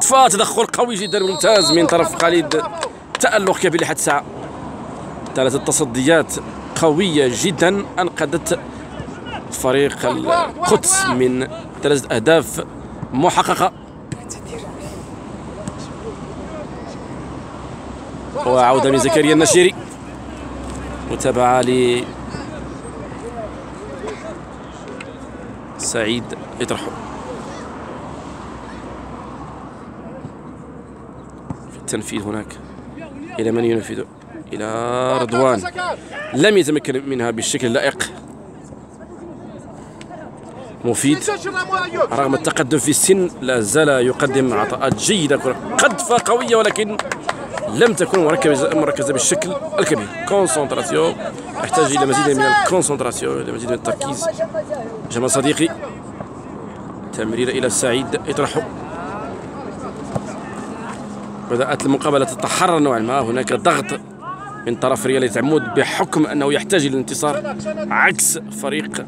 قطفه تدخل قوي جدا ممتاز من طرف خالد. تألق كبير لحد الساعة ثلاثة تصديات قوية جدا أنقذت فريق القدس من ثلاثة أهداف محققة. وعودة من زكريا النشيري. متابعة ل سعيد يطرحه التنفيذ هناك. إلى من ينفذ؟ إلى رضوان. لم يتمكن منها بالشكل اللائق مفيد. رغم التقدم في السن لا زال يقدم عطاءات جيدة قذفة قوية ولكن لم تكن مركزة مركزة بالشكل الكبير. كونسنتراسيون. يحتاج إلى مزيد من الكونسنتراسيون إلى مزيد من التركيز. جمال صديقي تمريرة إلى السعيد يطرحه بدأت المقابلة تتحرر نوعا ما. هناك ضغط من طرف ريال تعمود بحكم أنه يحتاج إلى الانتصار عكس فريق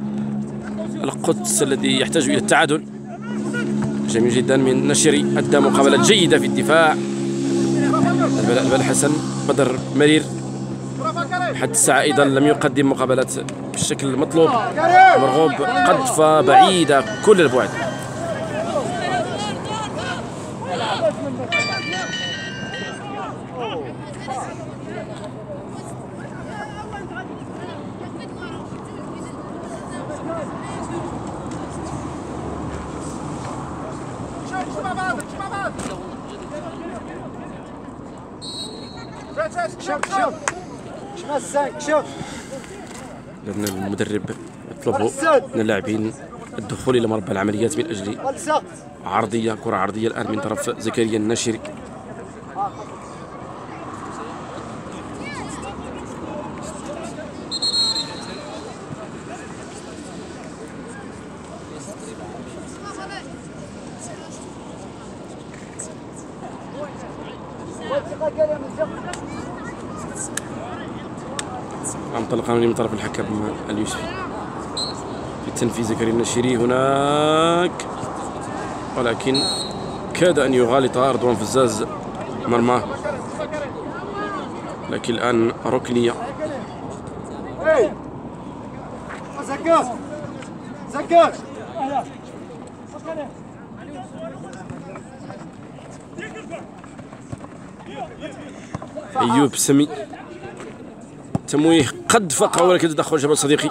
القدس الذي يحتاج إلى التعادل. جميل جدا من نشري أدى مقابلة جيدة في الدفاع. البلاء حسن بدر مرير. حتى الساعة أيضا لم يقدم مقابلة بالشكل المطلوب. مرغوب قذفة بعيدة كل البعد. لأن المدرب يطلب من اللاعبين الدخول إلى مربع العمليات من أجل عرضية كرة عرضية الآن من طرف زكريا الناشري من طرف الحكم اليوسفي. في التنفيذ زكريا النشيري هناك. ولكن كاد أن يغالط رضوان فزاز مرماه. لكن زكاش زكاش أيوب سمي. تمويه قد فقع ولكن تدخل جبل صديقي.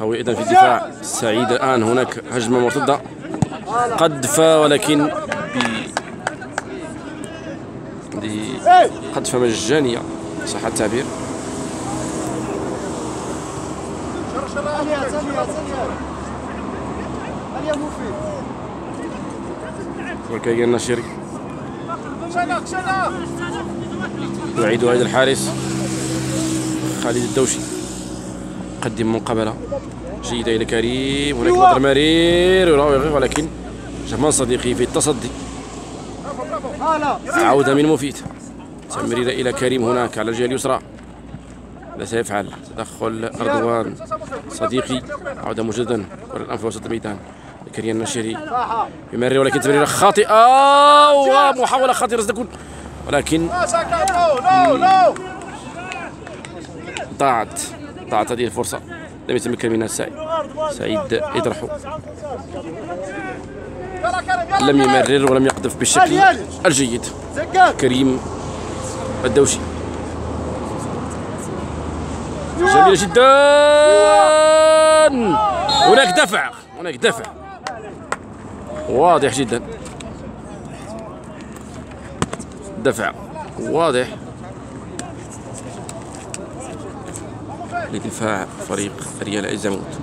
قوي أيضا في الدفاع. سعيد الآن هناك هجمة مرتدة. قذفه ولكن ب قذفه مجانية. صح التعبير. وكاين النشيري يعيد هذا الحارس. خالد الدوشي. قدم مقابله جيده إلى كريم. هناك بدر مرير. يراوغ ولكن جمال صديقي في التصدي. عودة من مفيد. تمريرة إلى كريم هناك على الجهة اليسرى. ماذا سيفعل. تدخل رضوان صديقي عودة مجددا. كرة الان في وسط الميدان. زكريا النشري يمرر ولكن تمريرة خاطئة. ومحاولة خطيره ستكون ولكن ضاعت ضاعت هذه الفرصة. لم يتمكن منها سعيد. سعيد يطرحه لم يمرر ولم يقذف بالشكل الجيد. كريم الدوشي. جميلة جدا. هناك دفع. هناك دفع. واضح جدا. دفع. واضح. لدفاع فريق ريال أيزموت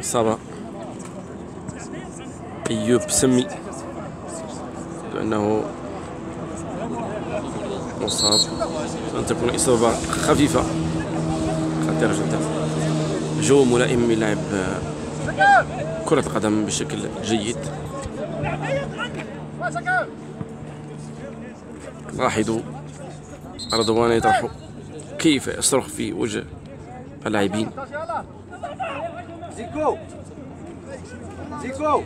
إصابة أيوب سمي. لأنه مصاب. أن تكون إصابة خفيفة. خطيرة جدا. جو ملائم للعب كرة القدم بشكل جيد. لاحظوا رضوان يطرح كيف يصرخ في وجه اللاعبين. زيكو. زيكو.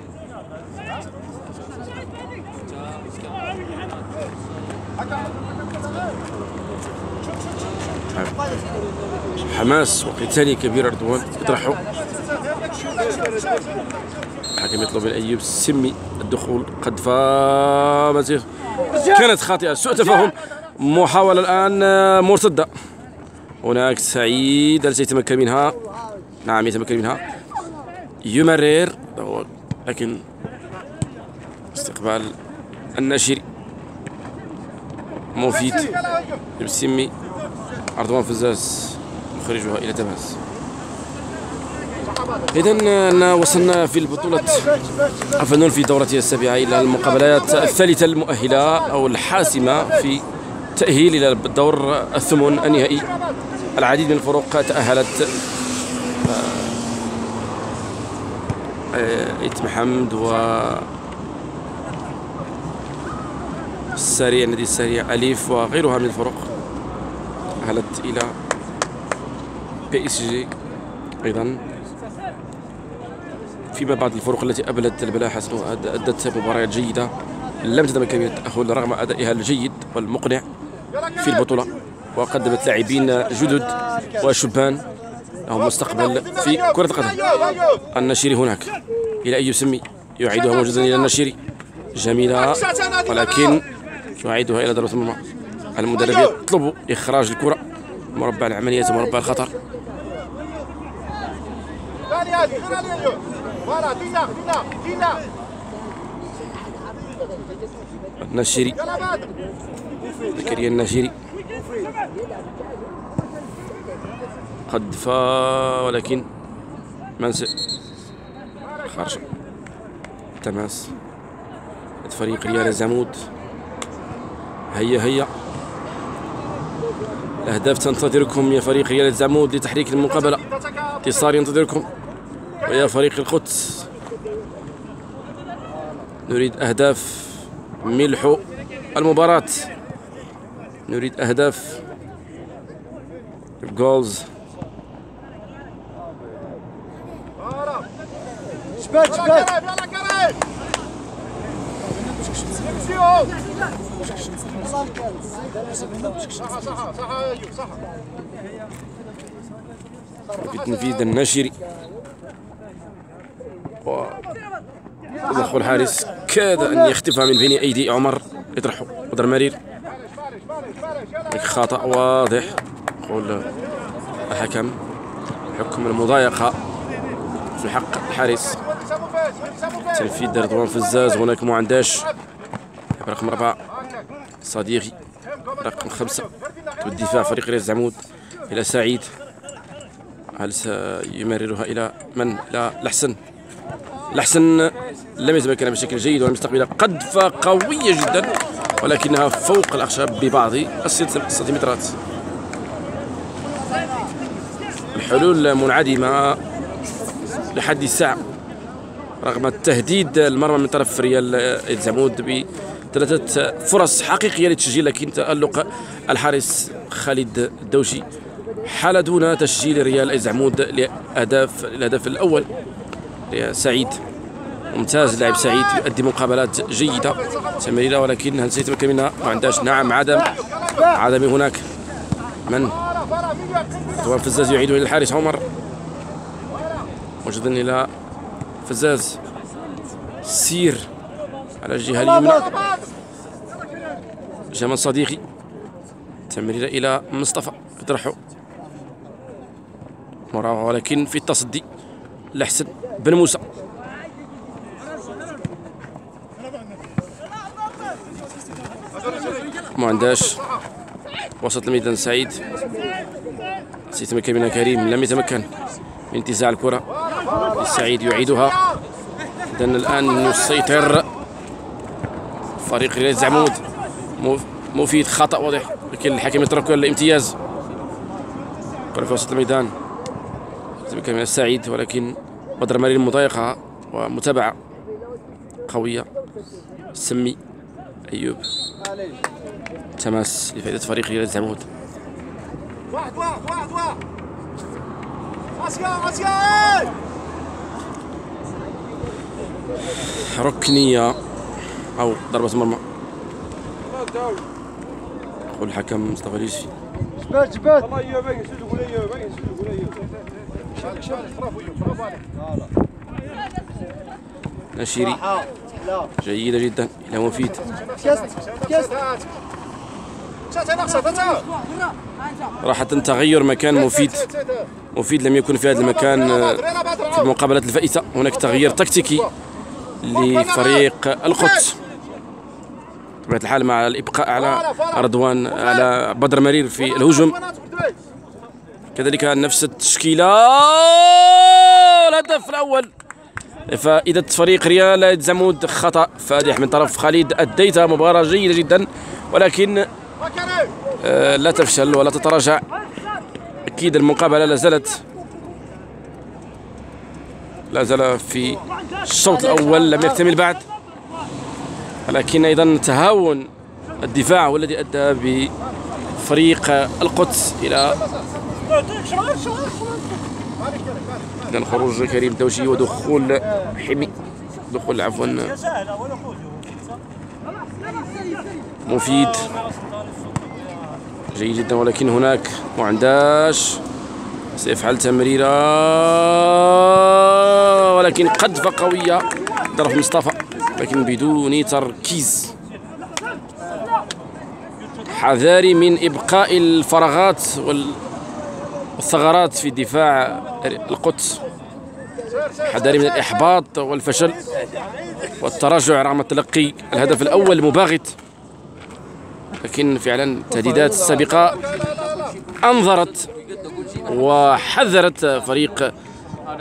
حماس وقتالي كبير رضوان يطرحوا الحكم يطلب من أيوب السمي الدخول. قد فامت كانت خاطئة سوء تفاهم. محاولة الآن مرتدة. هناك سعيد هل سيتمكن منها؟ نعم يتمكن منها. يمرر. لكن استقبال الناشري مفيد. السمي رضوان فزاز. يخرجها إلى تماس اذا وصلنا في البطولة الفنون في دورتها السابعة إلى المقابلات الثالثة المؤهلة أو الحاسمة في تأهيل إلى الدور الثمن النهائي. العديد من الفرق تأهلت. إت محمد و السريع النادي السريع أليف وغيرها من الفرق. تأهلت إلى بي اس جي أيضا. فيما بعد الفرق التي أبلت البلاء حسن وأدت مباريات جيدة. لم تتمكن من التأهل رغم أدائها الجيد والمقنع في البطولة. وقدمت لاعبين جدد وشبان لهم مستقبل في كرة القدم. النشيري هناك. إلى أيوب سمي يعيدها موجودا إلى النشيري جميلة. ولكن يعيدها إلى ضربة المرمى. المدرب يطلب إخراج الكرة. مربع العمليات ومربع الخطر. النشيري زكريا النشيري قد فا ولكن منسى خرج. تماس فريق ريال الزمود هيا هيا. الأهداف تنتظركم يا فريق ريال الزمود لتحريك المقابلة. انتصار ينتظركم. ويا فريق القدس. نريد أهداف ملح المباراة. نريد أهداف جولز جبال جبال تنفيذ الناشري تدخل الحارس كاد أن يختفى من بين أيدي عمر. يطرحه بدر مرير. خطأ واضح. يقول الحكم. حكم المضايقة. في حق الحارس تنفيذ رضوان فزاز هناك معنداش. رقم أربعة صديقي رقم خمسة. والدفاع فريق رياض زعمود إلى سعيد. هل سيمررها إلى من؟ إلى الحسن الحسن لم يتمكن بشكل جيد والمستقبل قذفة قوية جدا ولكنها فوق الأخشاب ببعض السنتيمترات. الحلول منعدمة لحد الساعة رغم التهديد المرمى من طرف ريال الزمود بثلاثة فرص حقيقية للتسجيل لكن تألق الحارس خالد الدوشي حال دون تسجيل ريال الزعمود لأهداف الهدف الأول سعيد ممتاز لاعب سعيد يؤدي مقابلات جيدة. سميرة ولكن هل سيتمكن منها؟ ما عندهاش. نعم عدم. عدم هناك. من؟ رضوان فزاز يعيد إلى الحارس عمر. موجودا إلى فزاز. سير. على الجهة اليمنى. جمال صديقي تمريره إلى مصطفى. يطرحه مراوغه ولكن في التصدي لحسن بن موسى. ما عندهاش وسط الميدان سعيد. سيتمكن منها كريم لم يتمكن من انتزاع الكرة. سعيد يعيدها. إذا الآن يسيطر فريق ريال زعمود. مفيد خطأ واضح. لكن الحكم يترك الامتياز كرة في وسط الميدان. من السعيد ولكن بدر مريم مضايقة ومتابعة قوية. سمي أيوب. تماس لفائدة فريق ريال زعمود. واحد واحد واحد واحد اسكا اسكا ركنية أو ضربة مرمى يقول الحكم مصطفى اليوسفي جبات جبات ولا ولا برافو برافو عليك. نشيري لا. جيدة جدا. إلى مفيد. راحة تغير مكان مفيد. مفيد لم يكن في هذا المكان في المقابلات الفائتة. هناك تغيير تكتيكي لفريق القدس. بطبيعة الحال مع الإبقاء على رضوان على بدر مرير في الهجوم. كذلك نفس التشكيلة. الهدف الأول فائدة فريق ريال زمود. خطأ فادح من طرف خالد أديتها مباراة جيدة جدا ولكن آه، لا تفشل ولا تتراجع. أكيد المقابلة لا زالت لا زال في الشوط الأول لم يكتمل بعد. ولكن أيضا تهاون الدفاع هو الذي أدى بفريق القدس إلى إذن خروج كريم دوشي ودخول حمي دخول عفوا مفيد. جيد جدا ولكن هناك معنداش. سيفعل تمريرة ولكن قذفة قوية ضرب مصطفى. لكن بدون تركيز. حذاري من إبقاء الفراغات وال- والثغرات في دفاع القدس. حذاري من الإحباط والفشل والتراجع رغم تلقي الهدف الأول المباغت لكن فعلا التهديدات السابقة أنظرت وحذرت فريق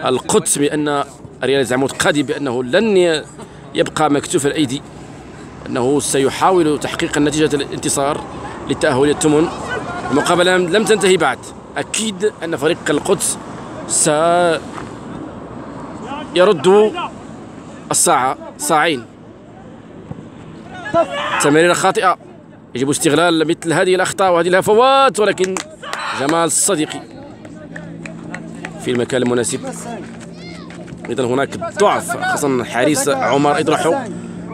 القدس بأن ريال زعمود قادم بأنه لن يبقى مكتوف الأيدي. أنه سيحاول تحقيق النتيجة الانتصار للتأهل إلى الثمن المقابلة لم تنتهي بعد. أكيد أن فريق القدس سيرد الساعة ساعين. تمريرة خاطئة. يجب استغلال مثل هذه الأخطاء وهذه الهفوات ولكن جمال الصديقي في المكان المناسب. أيضا هناك ضعف خاصة حارس عمر اضرحو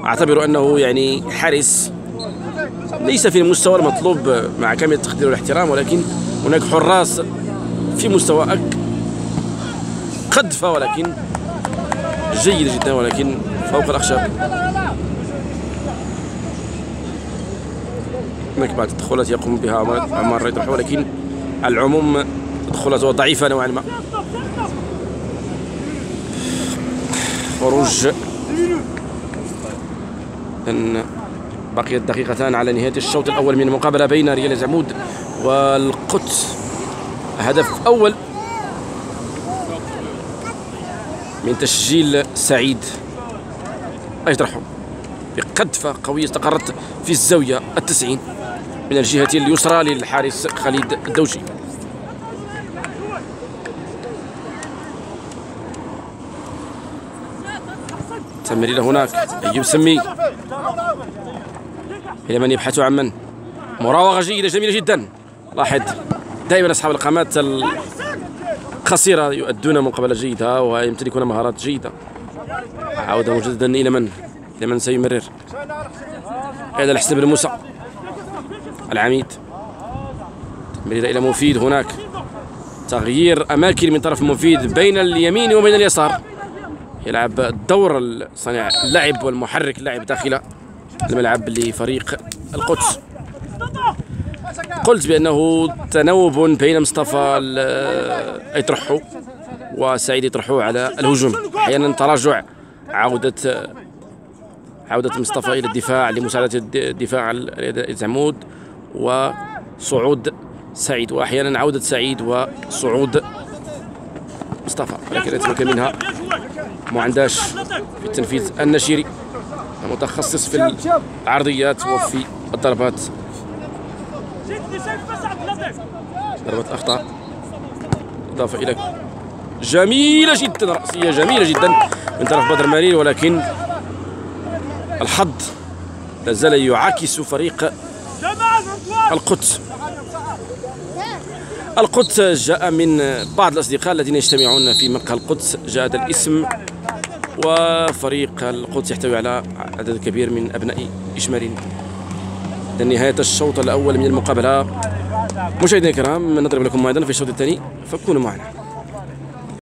أعتبر أنه يعني حارس ليس في المستوى المطلوب مع كامل التقدير والاحترام ولكن هناك حراس في مستوى أك قذفه ولكن جيده جدا ولكن فوق الأخشاب. هناك بعض التدخلات يقوم بها عمر عمر اضرحو ولكن على العموم تدخلاته ضعيفة نوعا ما. خروج أن بقيت دقيقتان على نهاية الشوط الأول من المقابلة بين ريال زعمود والقدس. هدف أول من تسجيل سعيد. أجرحه بقذفة قوية استقرت في الزاوية التسعين من الجهة اليسرى للحارس خالد الدوشي تمريرة هناك. أيوب سمي. إلى من يبحث عن من؟ مراوغة جيدة جميلة جدا. لاحظ. دائما أصحاب القامات القصيرة يؤدون مقابلة جيدة ويمتلكون مهارات جيدة. عودة مجددا إلى من؟ إلى من سيمرر؟ إلى الحسن بن موسى العميد. تمريرة إلى مفيد هناك. تغيير أماكن من طرف مفيد بين اليمين وبين اليسار. يلعب دور صانع اللعب والمحرك اللاعب داخل الملعب لفريق القدس. قلت بأنه تناوب بين مصطفى يطرحه وسعيد يطرحه على الهجوم. أحيانا تراجع عودة عودة مصطفى إلى الدفاع لمساعدة الد- الدفاع زعمود وصعود سعيد وأحيانا عودة سعيد وصعود مصطفى. ولكن يتمكن منها معنداش في التنفيذ النشيري متخصص في العرضيات وفي الضربات. ضربات أخطاء. إضافة إلى جميلة جدا رأسية جميلة جدا من طرف بدر مرير ولكن الحظ لا زال يعاكس فريق القدس. القدس جاء من بعض الأصدقاء الذين يجتمعون في مقهى القدس. جاء هذا الاسم وفريق القدس يحتوي على عدد كبير من أبناء إشمارين نهاية الشوط الأول من المقابلة. مشاهدينا الكرام نضرب لكم موعدا في الشوط الثاني فكونوا معنا.